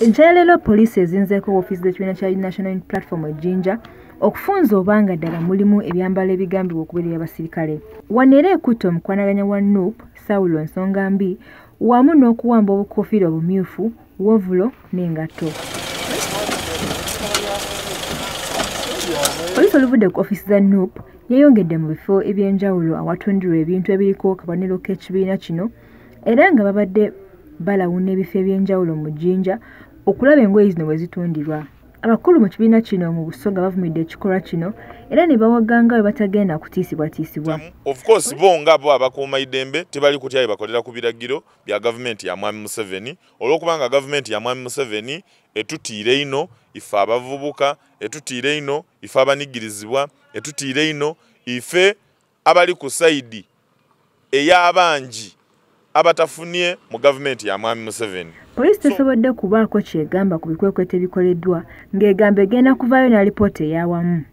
enkyaleero poliisi ezinzeeko woofiisi z'ekibiina kya national unity platform ejjinja okufunza obanga ddala mulimu ebyambalo ebigambibwa okubeerera abasirikale wano era ekutta omukwanaganya wa nup sawulo ensonga mbi wamu n'okuwamba obukofiira obumyufu wovulo n'engatto. Poliisi oluvudde ku ofiisi za nup yeeyongedde mu bifo ebyenjawulo awatundirwa ebintu ebiriko kabonero k'ekibiina kino era nga babadde balawuna ebifo ebyenjawulo mu jjinja okulaba engoye zino bwe zitundirwa. Abakulu mu kibiina kino mu busoga bavumidde ekikolwa kino era ne bawaganga bwe batagenda kutiisibwatiisibwa. Of course bo nga bo abakuuma idembe tebali kutya bye bakolera ku biragiro bya gavumenti ya mwami museveni olw'okubanga gavumenti ya mwami museveni etutiira ino ife abavubuka etutiira ino ife abanigirizibwa etutiira ino ife abali ku sayidi ey'abangi abatafunye mu gavumenti ya mwami museveni. Poliisi tesobodde kubaako kyegamba ku bikwekweto ebikoleddwa ng'egamba egenda kuvaayo na lipoota ey'awamu